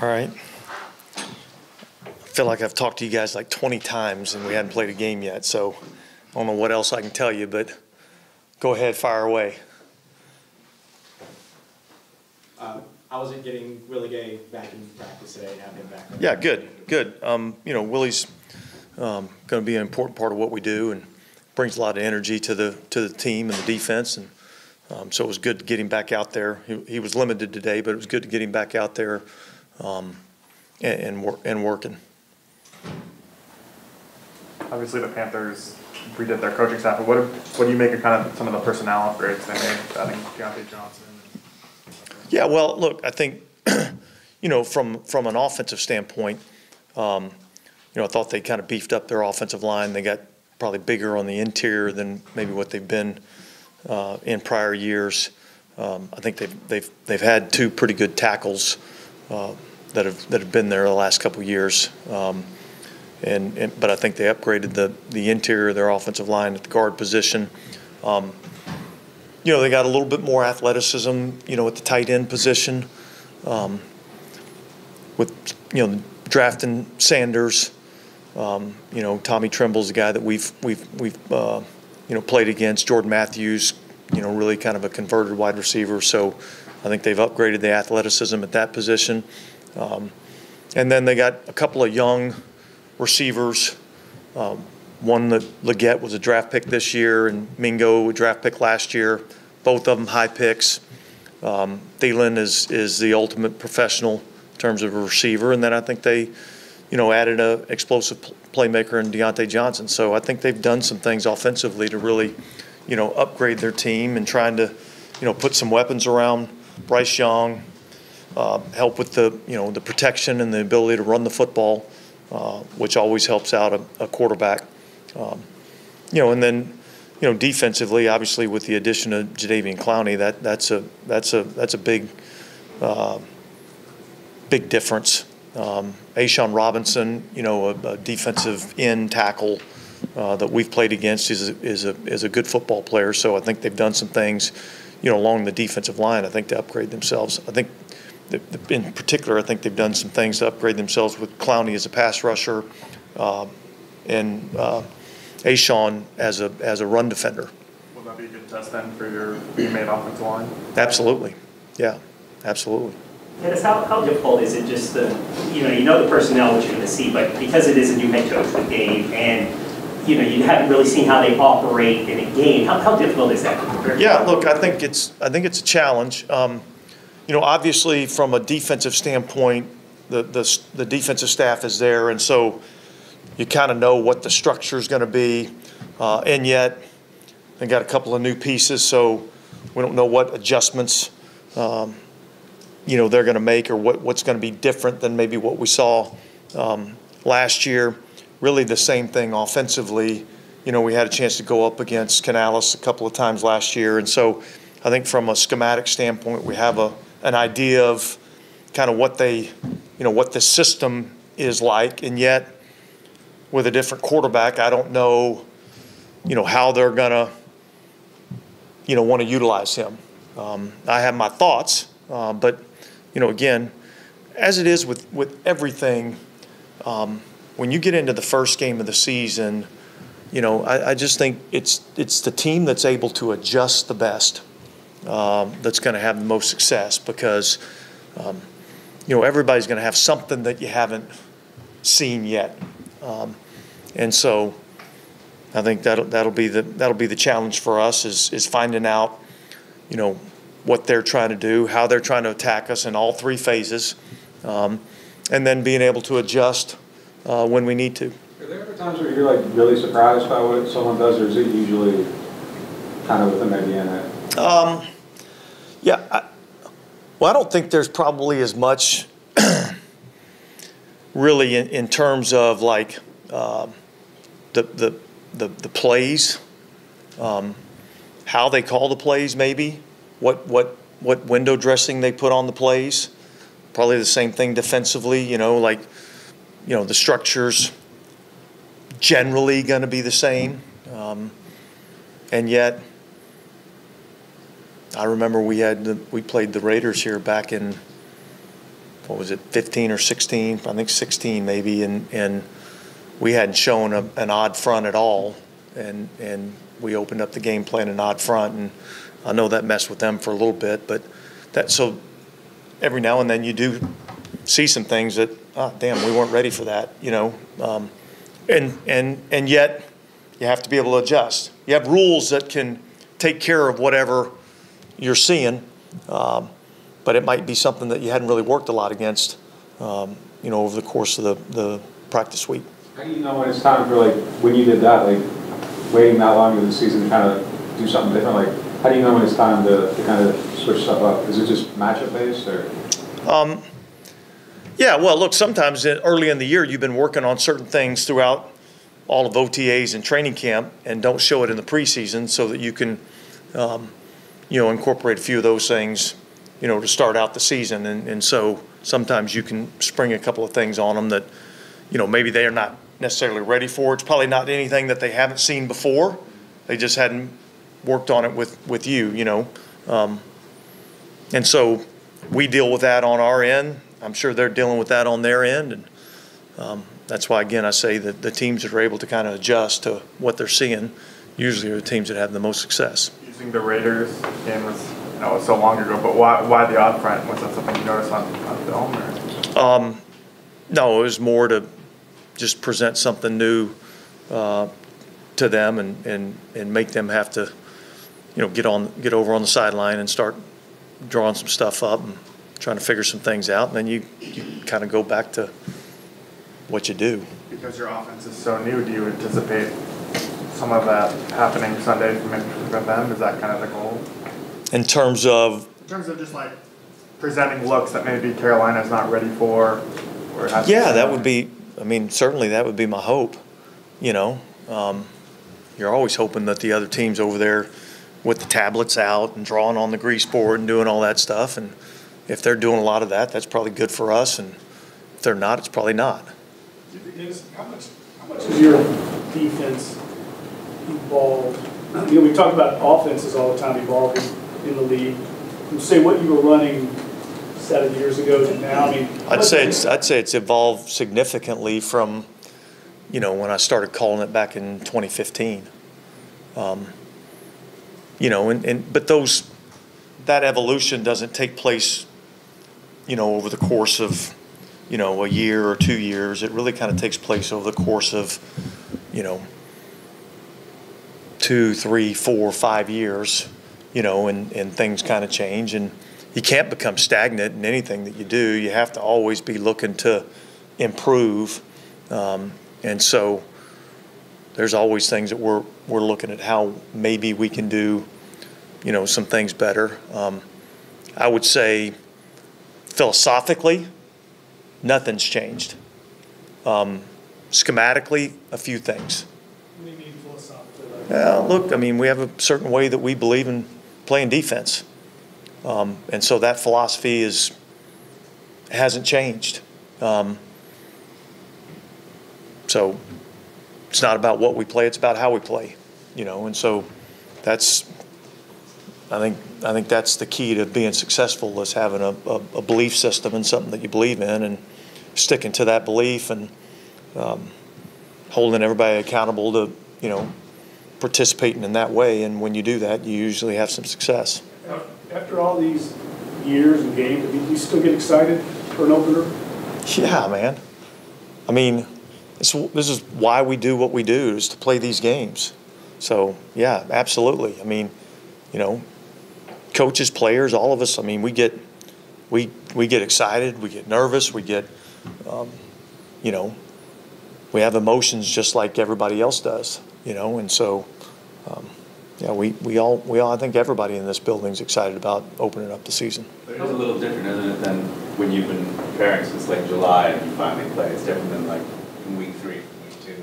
All right. I feel like I've talked to you guys like 20 times and we hadn't played a game yet, so I don't know what else I can tell you, but go ahead, fire away. Um, How wasn't getting Willie Gay back in practice today, and having him back? Yeah, good, good. Um, you know, Willie's um, going to be an important part of what we do and brings a lot of energy to the to the team and the defense, and um, so it was good to get him back out there. He, he was limited today, but it was good to get him back out there um, and and, wor- and working. Obviously, the Panthers redid their coaching staff, but what, do- what do you make of kind of some of the personnel upgrades they made, adding Diontae Johnson? Yeah, well, look, I think, you know, from, from an offensive standpoint, um, you know, I thought they kind of beefed up their offensive line. They got probably bigger on the interior than maybe what they've been uh, in prior years. Um, I think they've, they've, they've had two pretty good tackles uh, that have, that have been there the last couple years. Um, and, and, but I think they upgraded the, the interior of their offensive line at the guard position. Um, you know, they got a little bit more athleticism, you know, at the tight end position. Um, with, you know, drafting Sanders, um, you know, Tommy Tremble's a guy that we've, we've, we've, uh, you know, played against. Jordan Matthews, you know, really kind of a converted wide receiver. So I think they've upgraded the athleticism at that position. Um, and then they got a couple of young receivers. Um, one that Legette was a draft pick this year, and Mingo a draft pick last year. Both of them high picks. Um, Thielen is is the ultimate professional in terms of a receiver, and then I think they, you know, added a explosive playmaker in Diontae Johnson. So I think they've done some things offensively to really, you know, upgrade their team and trying to, you know, put some weapons around Bryce Young, uh, help with the you know the protection and the ability to run the football, uh, which always helps out a, a quarterback. Um, you know, and then you know defensively, obviously with the addition of Jadeveon Clowney, that that's a that's a that's a big uh, big difference. Um, A'Shawn Robinson, you know, a, a defensive end tackle uh, that we've played against is a, is a is a good football player. So I think they've done some things, you know, along the defensive line. I think to upgrade themselves. I think in particular, I think they've done some things to upgrade themselves with Clowney as a pass rusher, uh, and uh, A'Shawn as a as a run defender. Would that be a good test then for your remade offensive line? Absolutely, yeah, absolutely. Dennis, how, how difficult is it just the, you know, you know the personnel, what you're gonna see, but because it is a new head coach with Dave, and, you know, you haven't really seen how they operate in a game, how, how difficult is that? to prepare? Yeah, look, I think it's, I think it's a challenge. Um, You know, obviously, from a defensive standpoint, the, the, the defensive staff is there, and so you kind of know what the structure is gonna be. Uh, and yet, they got a couple of new pieces, so we don't know what adjustments, um, you know, they're gonna make or what, what's gonna be different than maybe what we saw, um, last year. Really the same thing offensively. You know, we had a chance to go up against Canales a couple of times last year, and so I think from a schematic standpoint, we have a, an idea of kind of what they, you know, what the system is like, and yet with a different quarterback, I don't know, you know, how they're gonna, you know, want to utilize him. Um, I have my thoughts, uh, but, you know, again, as it is with, with everything, um, when you get into the first game of the season, you know, I, I just think it's, it's the team that's able to adjust the best um, that's going to have the most success because, um, you know, everybody's going to have something that you haven't seen yet. Um, and so I think that'll, that'll be the, that'll be the challenge for us is, is finding out, you know, what they're trying to do, how they're trying to attack us in all three phases, um, and then being able to adjust uh, when we need to. Are there ever times where you're like really surprised by what someone does, or is it usually kind of with an idea in it? Um, yeah, I, well, I don't think there's probably as much really in, in terms of like um, the, the, the, the plays, um, how they call the plays, maybe, what, what, what window dressing they put on the plays. Probably the same thing defensively, you know, like, you know, the structure's generally going to be the same. Um, and yet, I remember we had, the- we played the Raiders here back in, what was it, 15 or 16? I think 16 maybe, and, and we hadn't shown a, an odd front at all. And, and we opened up the game plan an odd front, and I know that messed with them for a little bit, but that, so every now and then you do see some things that, ah, damn, we weren't ready for that, you know? Um, and, and, and yet, you have to be able to adjust. You have rules that can take care of whatever you're seeing, um, but it might be something that you hadn't really worked a lot against, um, you know, over the course of the, the practice week. How do you know when it's time for like, when you did that, like waiting that long into the season to kind of do something different? Like, how do you know when it's time to, to kind of switch stuff up? Is it just matchup based or? Um, yeah, well, look, sometimes early in the year, you've been working on certain things throughout all of OTAs and training camp and don't show it in the preseason so that you can, um, you know, incorporate a few of those things, you know, to start out the season. And, and so sometimes you can spring a couple of things on them that, you know, maybe they are not necessarily ready for. It's probably not anything that they haven't seen before. They just hadn't worked on it with, with you, you know. Um, and so we deal with that on our end. I'm sure they're dealing with that on their end. And um, that's why, again, I say that the teams that are able to kind of adjust to what they're seeing usually are the teams that have the most success. Using the Raiders game was, know was so long ago, but why, why the odd front? Was that something you noticed on, on film or? Um, no, it was more to just present something new uh, to them and, and, and make them have to, you know, get on, get over on the sideline and start drawing some stuff up and trying to figure some things out. And then you, you kind of go back to what you do. Because your offense is so new, do you anticipate some of that happening Sunday from from them? Is that kind of the goal? In terms of, In terms of just like presenting looks that maybe Carolina's not ready for, or hasn't yeah, that would be, I mean, certainly that would be my hope, you know. Um, You're always hoping that the other team's over there with the tablets out and drawing on the grease board and doing all that stuff. And if they're doing a lot of that, that's probably good for us. And if they're not, it's probably not. Dennis, how much, how much is your defense evolved? You know, we talk about offenses all the time evolving in the league. You say what you were running seven years ago to now, I mean. I'd say it's, I'd say it's evolved significantly from, you know, when I started calling it back in 2015. Um, You know, and, and, but those, that evolution doesn't take place, you know, over the course of, you know, a year or two years. It really kind of takes place over the course of, you know, two, three, four, five years, you know, and, and things kind of change. And you can't become stagnant in anything that you do. You have to always be looking to improve. Um, and so there's always things that we're, we're looking at how maybe we can do, you know, some things better. Um, I would say philosophically, nothing's changed. Um, schematically, a few things. Yeah, look, I mean, we have a certain way that we believe in playing defense. Um, and so that philosophy is, hasn't changed. Um, so it's not about what we play, it's about how we play, you know, and so that's, I think, I think that's the key to being successful is having a, a, a belief system and something that you believe in and sticking to that belief and, um, holding everybody accountable to, you know, participating in that way. And when you do that, you usually have some success. After all these years and games, I mean, you still get excited for an opener? Yeah, man. I mean, this, this is why we do what we do is to play these games. So, yeah, absolutely. I mean, you know, coaches, players, all of us, I mean, we get, we, we get excited, we get nervous, we get, um, you know, we have emotions just like everybody else does, you know, and so, um, yeah, we, we all, we all, I think everybody in this building is excited about opening up the season. But it is a little different, isn't it, than when you've been preparing since like July and you finally play? It's different than like in week three, week two.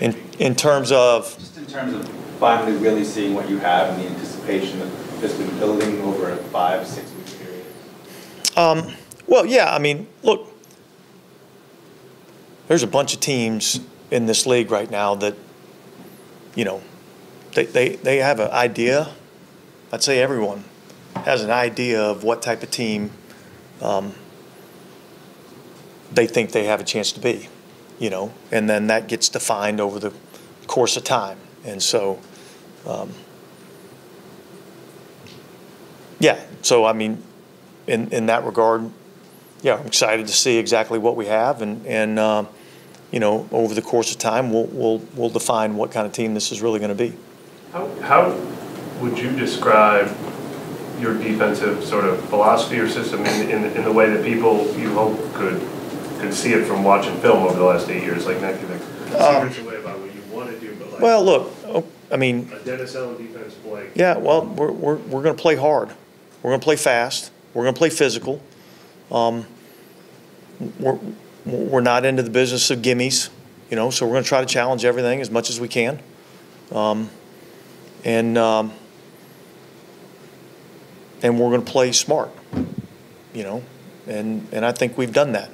In, in terms of, Just in terms of finally really seeing what you have and the anticipation that just been building over a five, six week period. Um, well, yeah, I mean, look, there's a bunch of teams in this league right now that, you know, they, they, they have an idea. I'd say everyone has an idea of what type of team, um, they think they have a chance to be, you know, and then that gets defined over the course of time. And so, um, yeah, so I mean, in, in that regard, yeah, I'm excited to see exactly what we have and, and, um, you know, over the course of time, we'll, we'll, we'll define what kind of team this is really going to be. How, how would you describe your defensive sort of philosophy or system in, in, in the way that people you hope could, could see it from watching film over the last eight years? Like, not giving away about what you want to do, but like Well, look, oh, I mean, a Dennis Allen defense, Yeah, well, we're, we're, we're gonna play hard. We're gonna play fast. We're gonna play physical. Um, we're, we're not into the business of gimmies, you know, so we're gonna try to challenge everything as much as we can. Um, and, um, and we're gonna play smart, you know, and, and I think we've done that.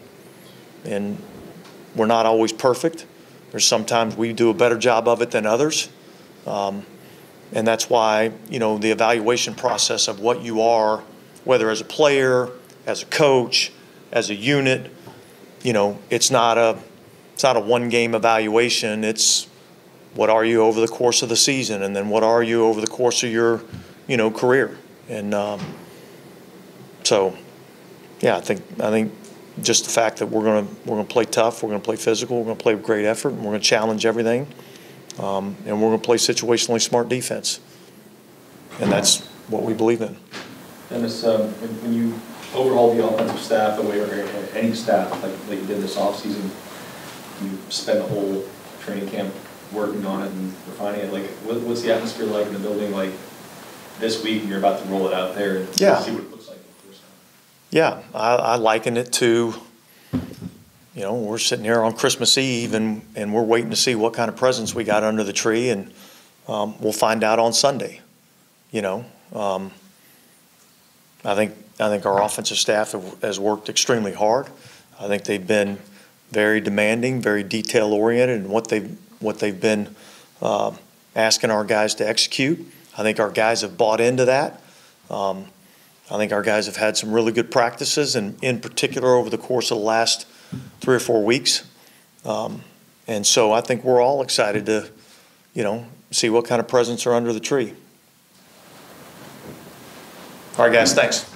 And we're not always perfect. There's sometimes we do a better job of it than others. Um, and that's why, you know, the evaluation process of what you are, whether as a player, as a coach, as a unit, you know, it's not a, it's not a one-game evaluation. It's what are you over the course of the season, and then what are you over the course of your, you know, career. And um, so, yeah, I think I think just the fact that we're gonna we're gonna play tough, we're gonna play physical, we're gonna play with great effort, and we're gonna challenge everything. Um, and we're to play situationally smart defense. And that's what we believe in. Dennis, um, when you overhaul the offensive staff, the way, or any staff, like, like you did this offseason, you spend the whole training camp working on it and refining it, like, what, what's the atmosphere like in the building, like, this week, and you're about to roll it out there and Yeah. see what it looks like the first? Yeah, I, I liken it to, you know, we're sitting here on Christmas Eve and, and we're waiting to see what kind of presents we got under the tree and um, we'll find out on Sunday, you know. Um, I think, I think our offensive staff have- has worked extremely hard. I think they've been very demanding, very detail oriented in what they've, what they've been um, asking our guys to execute. I think our guys have bought into that. Um, I think our guys have had some really good practices, and in particular over the course of the last three or four weeks. Um, and so I think we're all excited to, you know, see what kind of presents are under the tree. All right, guys, thanks.